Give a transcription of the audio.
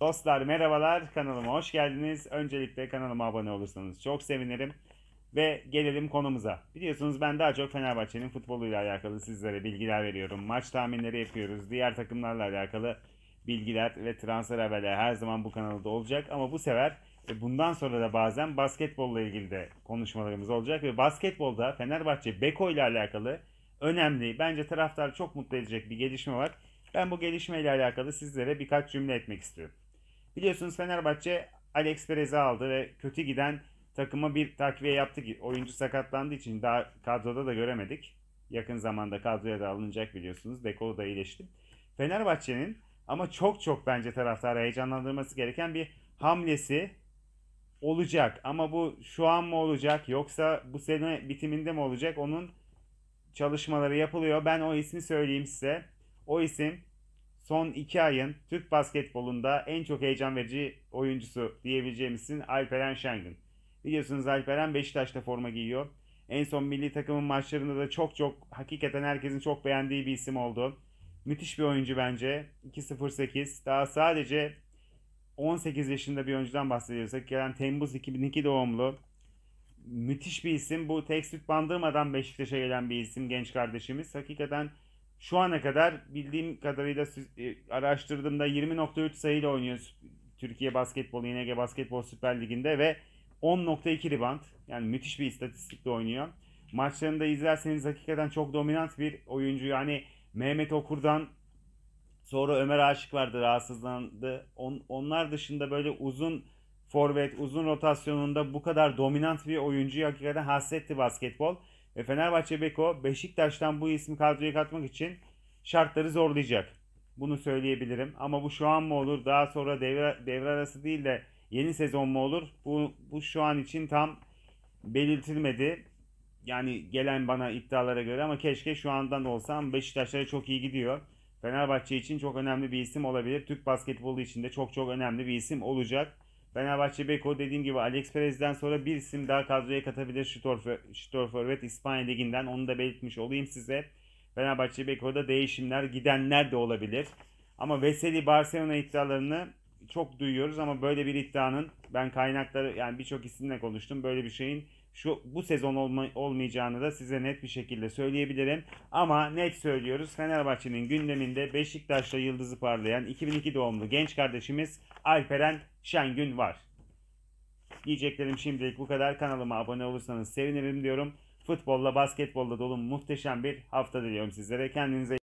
Dostlar merhabalar kanalıma hoş geldiniz. Öncelikle kanalıma abone olursanız çok sevinirim. Ve gelelim konumuza. Biliyorsunuz ben daha çok Fenerbahçe'nin futboluyla alakalı sizlere bilgiler veriyorum. Maç tahminleri yapıyoruz. Diğer takımlarla alakalı bilgiler ve transfer haberleri her zaman bu kanalda olacak. Ama bu sefer ve bundan sonra da bazen basketbolla ilgili de konuşmalarımız olacak. Ve basketbolda Fenerbahçe Beko ile alakalı önemli, bence taraftar çok mutlu edecek bir gelişme var. Ben bu gelişmeyle alakalı sizlere birkaç cümle etmek istiyorum. Biliyorsunuz Fenerbahçe Alex Perez'i aldı ve kötü giden takıma bir takviye yaptı ki oyuncu sakatlandığı için daha kadroda da göremedik. Yakın zamanda kadroya da alınacak biliyorsunuz. Beko da iyileşti. Fenerbahçe'nin ama çok çok bence taraftarı heyecanlandırması gereken bir hamlesi olacak. Ama bu şu an mı olacak yoksa bu sene bitiminde mi olacak onun çalışmaları yapılıyor. Ben o ismi söyleyeyim size. O isim son iki ayın Türk basketbolunda en çok heyecan verici oyuncusu diyebileceğimiz isim Alperen Şengün. Biliyorsunuz Alperen Beşiktaş'ta forma giyiyor. En son milli takımın maçlarında da çok çok hakikaten herkesin çok beğendiği bir isim oldu. Müthiş bir oyuncu bence. 2.08. Daha sadece 18 yaşında bir oyuncudan bahsediyorsak gelen Temmuz 2002 doğumlu. Müthiş bir isim. Bu tek süt bandırmadan Beşiktaş'a gelen bir isim genç kardeşimiz. Hakikaten şu ana kadar bildiğim kadarıyla e, araştırdığımda 20.3 sayıyla oynuyor Türkiye Basketbol İNG Basketbol Süper Ligi'nde ve 10.2 rebound. Yani müthiş bir istatistikle oynuyor. Maçlarını da izlerseniz hakikaten çok dominant bir oyuncu. Yani Mehmet Okur'dan sonra Ömer Aşık vardı rahatsızlandı. On, onlar dışında böyle uzun forvet, uzun rotasyonunda bu kadar dominant bir oyuncuyu hakikaten hasretti basketbol. Ve Fenerbahçe Beko Beşiktaş'tan bu ismi kadroya katmak için şartları zorlayacak. Bunu söyleyebilirim. Ama bu şu an mı olur? Daha sonra devre, devre arası değil de yeni sezon mu olur? Bu, bu şu an için tam belirtilmedi. Yani gelen bana iddialara göre ama keşke şu andan olsa ama Beşiktaşlara çok iyi gidiyor. Fenerbahçe için çok önemli bir isim olabilir. Türk basketbolu için de çok çok önemli bir isim olacak. Fenerbahçe Beko dediğim gibi Alex Perez'den sonra bir isim daha kadroya katabilir Şutor Forvet İspanya Ligi'nden. Onu da belirtmiş olayım size. Fenerbahçe Beko'da değişimler, gidenler de olabilir. Ama Veseli Barcelona iddialarını çok duyuyoruz ama böyle bir iddianın ben kaynakları yani birçok isimle konuştum. Böyle bir şeyin şu bu sezon olma, olmayacağını da size net bir şekilde söyleyebilirim. Ama net söylüyoruz. Fenerbahçe'nin gündeminde Beşiktaş'ta yıldızı parlayan 2002 doğumlu genç kardeşimiz Alperen Şengün var. Diyeceklerim şimdilik bu kadar. Kanalıma abone olursanız sevinirim diyorum. Futbolla, basketbolla dolu muhteşem bir hafta diliyorum sizlere. Kendinize